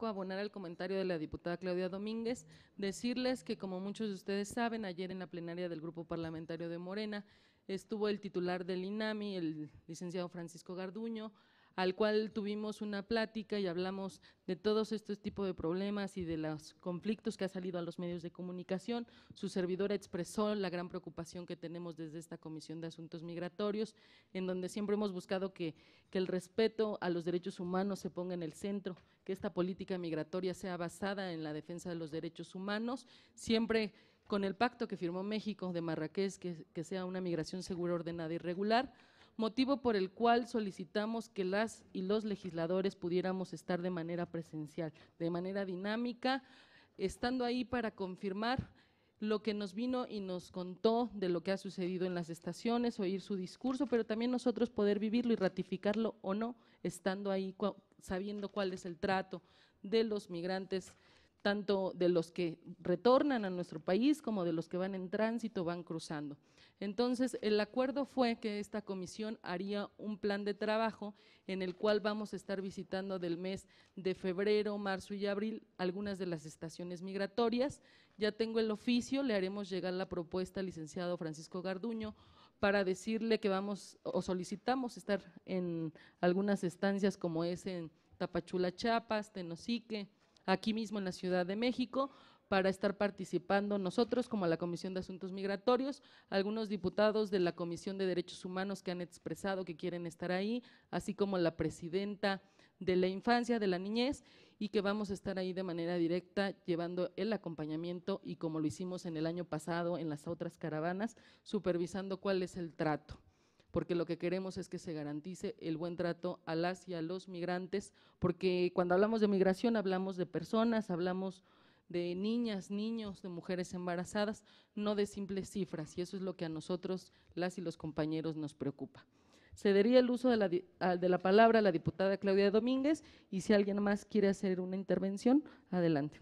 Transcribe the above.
abonar al comentario de la diputada Claudia Domínguez, decirles que como muchos de ustedes saben, ayer en la plenaria del Grupo Parlamentario de Morena estuvo el titular del INAMI, el licenciado Francisco Garduño, al cual tuvimos una plática y hablamos de todos estos tipos de problemas y de los conflictos que ha salido a los medios de comunicación. Su servidora expresó la gran preocupación que tenemos desde esta Comisión de Asuntos Migratorios, en donde siempre hemos buscado que, que el respeto a los derechos humanos se ponga en el centro, que esta política migratoria sea basada en la defensa de los derechos humanos, siempre con el pacto que firmó México de Marrakech, que, que sea una migración segura, ordenada y regular, motivo por el cual solicitamos que las y los legisladores pudiéramos estar de manera presencial, de manera dinámica, estando ahí para confirmar lo que nos vino y nos contó de lo que ha sucedido en las estaciones, oír su discurso, pero también nosotros poder vivirlo y ratificarlo o no, estando ahí, sabiendo cuál es el trato de los migrantes tanto de los que retornan a nuestro país como de los que van en tránsito, van cruzando. Entonces, el acuerdo fue que esta comisión haría un plan de trabajo en el cual vamos a estar visitando del mes de febrero, marzo y abril algunas de las estaciones migratorias. Ya tengo el oficio, le haremos llegar la propuesta al licenciado Francisco Garduño para decirle que vamos o solicitamos estar en algunas estancias como es en Tapachula, Chiapas, Tenosique, aquí mismo en la Ciudad de México para estar participando nosotros como la Comisión de Asuntos Migratorios, algunos diputados de la Comisión de Derechos Humanos que han expresado que quieren estar ahí, así como la presidenta de la infancia, de la niñez, y que vamos a estar ahí de manera directa llevando el acompañamiento y como lo hicimos en el año pasado en las otras caravanas, supervisando cuál es el trato porque lo que queremos es que se garantice el buen trato a las y a los migrantes, porque cuando hablamos de migración hablamos de personas, hablamos de niñas, niños, de mujeres embarazadas, no de simples cifras, y eso es lo que a nosotros, las y los compañeros, nos preocupa. Cedería el uso de la, de la palabra a la diputada Claudia Domínguez y si alguien más quiere hacer una intervención, adelante.